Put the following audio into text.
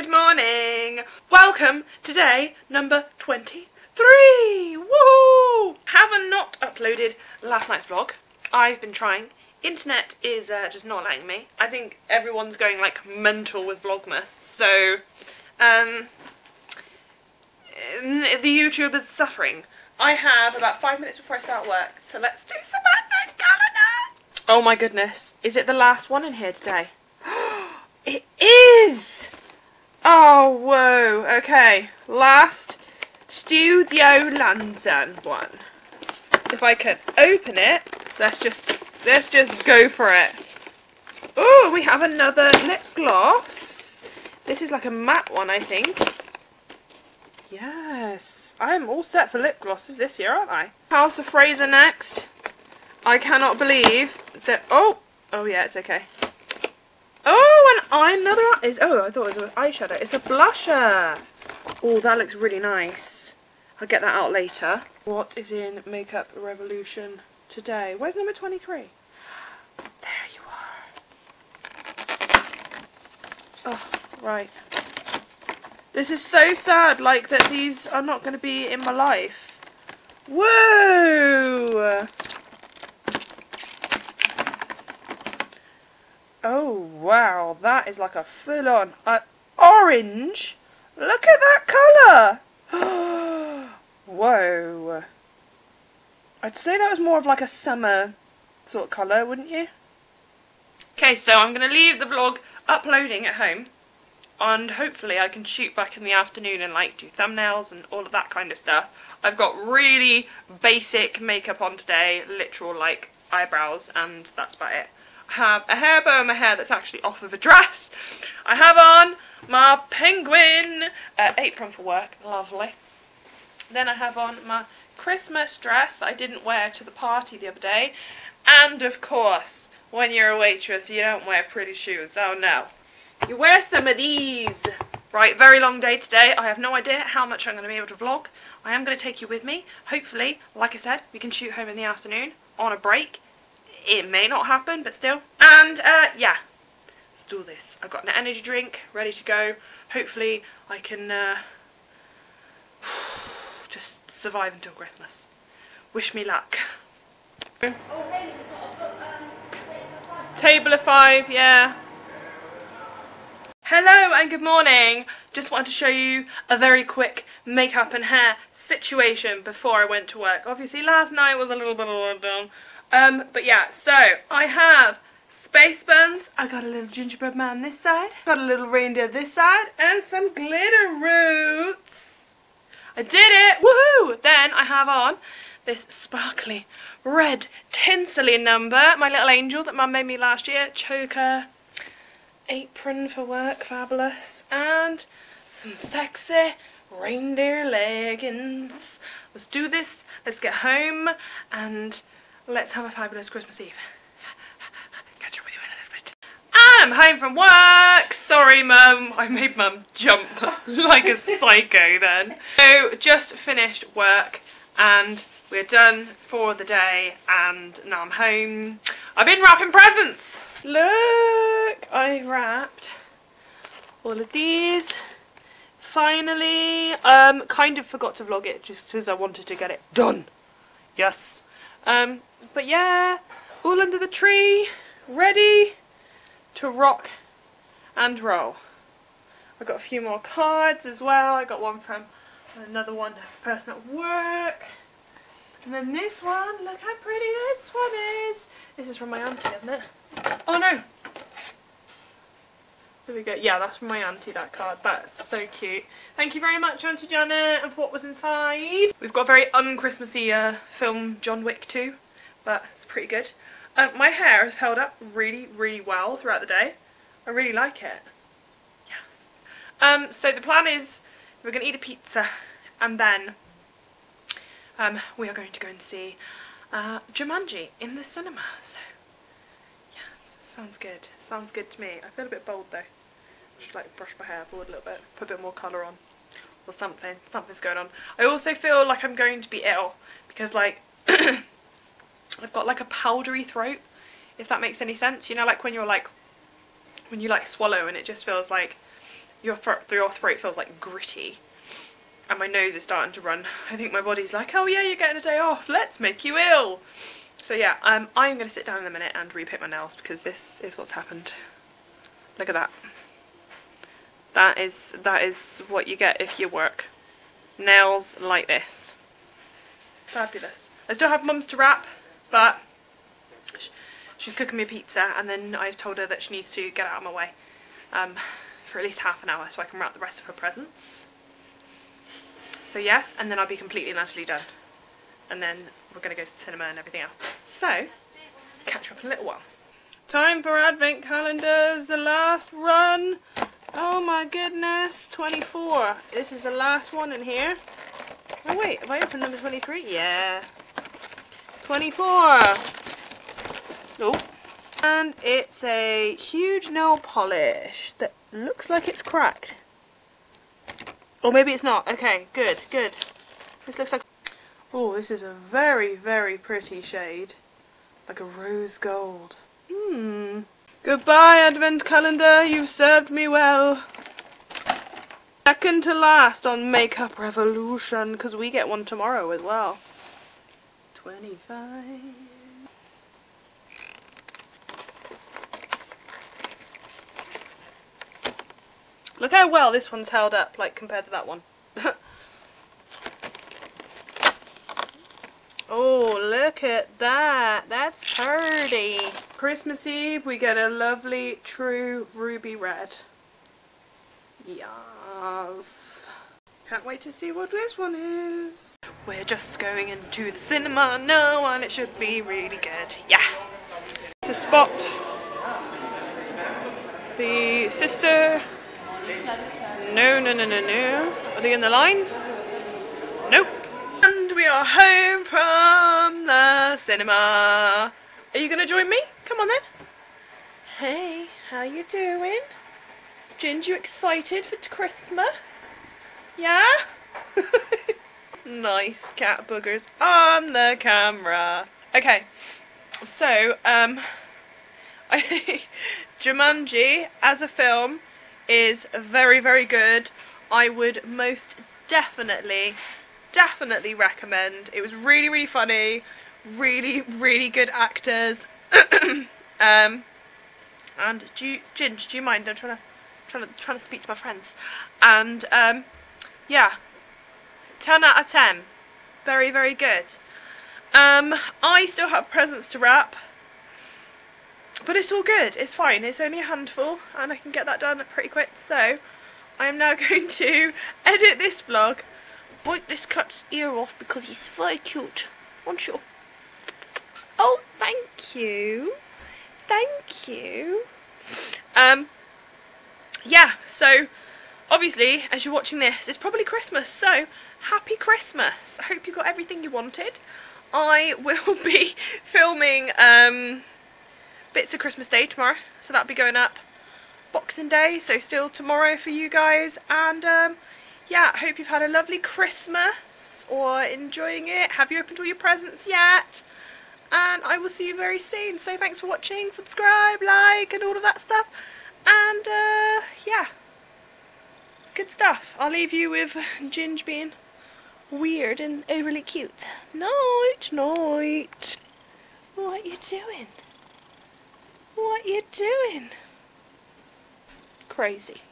good morning. Welcome to day number 23. Woo! Haven't not uploaded last night's vlog. I've been trying. Internet is uh, just not letting me. I think everyone's going like mental with Vlogmas. So, um, the YouTube is suffering. I have about five minutes before I start work, so let's do some advent calendar. Oh my goodness, is it the last one in here today? it is! Oh, whoa, okay. Last Studio London one. If I can open it, let's just, let's just go for it. Oh, we have another lip gloss. This is like a matte one, I think. Yes, I am all set for lip glosses this year, aren't I? House of Fraser next. I cannot believe that, oh, oh yeah, it's okay. Eye, another is. Oh, I thought it was an eyeshadow. It's a blusher. Oh, that looks really nice. I'll get that out later. What is in Makeup Revolution today? Where's number 23? There you are. Oh, right. This is so sad, like, that these are not going to be in my life. Whoa! Oh wow, that is like a full-on uh, orange. Look at that colour. Whoa. I'd say that was more of like a summer sort of colour, wouldn't you? Okay, so I'm going to leave the vlog uploading at home. And hopefully I can shoot back in the afternoon and like do thumbnails and all of that kind of stuff. I've got really basic makeup on today, literal like eyebrows, and that's about it have a hair bow in my hair that's actually off of a dress. I have on my penguin uh, apron for work, lovely. Then I have on my Christmas dress that I didn't wear to the party the other day. And of course, when you're a waitress, you don't wear pretty shoes. Oh no. You wear some of these. Right, very long day today. I have no idea how much I'm going to be able to vlog. I am going to take you with me. Hopefully, like I said, we can shoot home in the afternoon on a break it may not happen, but still. And uh, yeah, let's do this. I've got an energy drink ready to go. Hopefully I can uh, just survive until Christmas. Wish me luck. Table of five, yeah. Hello and good morning. Just wanted to show you a very quick makeup and hair situation before I went to work. Obviously last night was a little bit of a. Um, but yeah, so I have space buns. I got a little gingerbread man this side. Got a little reindeer this side. And some glitter roots. I did it! Woohoo! Then I have on this sparkly red tinsely number. My little angel that mum made me last year. Choker. Apron for work. Fabulous. And some sexy reindeer leggings. Let's do this. Let's get home and let's have a fabulous Christmas Eve. Catch up with you in a little bit. I'm home from work. Sorry, Mum. I made Mum jump like a psycho then. So, just finished work and we're done for the day and now I'm home. I've been wrapping presents. Look, I wrapped all of these. Finally, um, kind of forgot to vlog it just because I wanted to get it done. Yes. Um, but yeah, all under the tree, ready to rock and roll. I got a few more cards as well. I got one from another one person at work. And then this one, look how pretty this one is. This is from my auntie, isn't it? Oh no! We go. Yeah, that's from my auntie, that card. That's so cute. Thank you very much, Auntie Janet, and for what was inside. We've got a very un-Christmassy uh, film, John Wick 2 but it's pretty good. Um, my hair has held up really, really well throughout the day. I really like it. Yeah. Um, so the plan is we're going to eat a pizza and then um, we are going to go and see uh, Jumanji in the cinema. So, yeah, sounds good. Sounds good to me. I feel a bit bold though. Should like brush my hair forward a little bit, put a bit more colour on or something. Something's going on. I also feel like I'm going to be ill because like I've got like a powdery throat, if that makes any sense. You know, like when you're like, when you like swallow and it just feels like your throat, your throat feels like gritty and my nose is starting to run. I think my body's like, oh yeah, you're getting a day off, let's make you ill. So yeah, um, I'm going to sit down in a minute and repaint my nails because this is what's happened. Look at that. That is, that is what you get if you work. Nails like this. Fabulous. I still have mums to wrap, but she's cooking me a pizza and then I've told her that she needs to get out of my way um, for at least half an hour so I can wrap the rest of her presents. So yes, and then I'll be completely and utterly done. And then we're going to go to the cinema and everything else. So, catch up in a little while. Time for advent calendars, the last run. Oh my goodness, 24. This is the last one in here. Oh wait, have I opened number 23? Yeah. 24. Oh. And it's a huge nail polish that looks like it's cracked. Or maybe it's not. Okay, good, good. This looks like... Oh, this is a very, very pretty shade. Like a rose gold. Hmm. Goodbye, Advent Calendar. You've served me well. Second to last on Makeup Revolution, because we get one tomorrow as well. 25... Look how well this one's held up, like, compared to that one. oh, look at that. That's pretty. Christmas Eve, we get a lovely, true ruby red. Yes. Can't wait to see what this one is. We're just going into the cinema now, and it should be really good. Yeah. To spot the sister no, no, no, no, no. Are they in the line? Nope. And we are home from the cinema. Are you going to join me? Come on then. Hey, how you doing? Ginge, you excited for Christmas? Yeah? nice cat boogers on the camera. Okay, so, um, I, Jumanji as a film is very, very good. I would most definitely, definitely recommend. It was really, really funny. Really, really good actors. Um, and do you, Ginge, do you mind? I'm trying to, trying to, trying to speak to my friends. And um, yeah, 10 out of 10. Very, very good. Um, I still have presents to wrap. But it's all good, it's fine, it's only a handful and I can get that done pretty quick. So I am now going to edit this vlog, bite this cat's ear off because he's very cute. You? Oh, thank you. Thank you. Um, yeah, so obviously as you're watching this, it's probably Christmas. So happy Christmas. I hope you got everything you wanted. I will be filming um, bits of Christmas Day tomorrow, so that'll be going up. Boxing Day, so still tomorrow for you guys. And um, yeah, hope you've had a lovely Christmas or enjoying it. Have you opened all your presents yet? And I will see you very soon. So thanks for watching, subscribe, like and all of that stuff. And uh, yeah, good stuff. I'll leave you with Ginge being weird and overly cute. Night, night. What you doing? What you doing? Crazy.